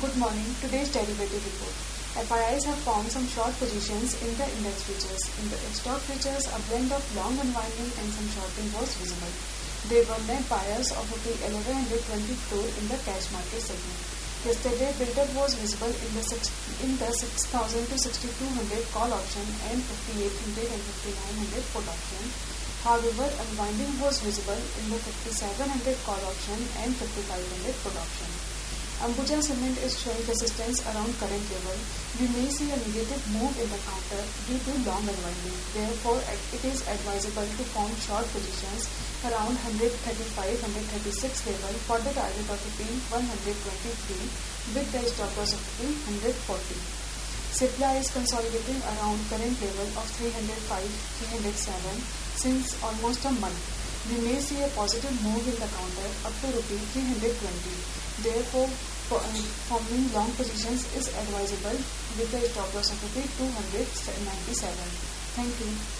Good morning. Today's derivative report. FIIs have formed some short positions in the index futures. In the stock futures, a blend of long unwinding and some shorting was visible. There were net buyers of rupee 1120 crore in the cash market segment. Yesterday, build-up was visible in the, in the 6000 to 6200 call option and 5800 and 5900 put option. However, unwinding was visible in the 5700 call option and 5500 put option. Ambuja Cement is showing resistance around current level. We may see a negative move in the counter due to long unwinding. Therefore, it is advisable to form short positions around 135-136 level for the target of rupee 123 with the stop loss of rupee 140. Cipla is consolidating around current level of 305-307 since almost a month. We may see a positive move in the counter up to rupee 320. Therefore, forming long positions is advisable with a stop loss of rupee 297. Thank you.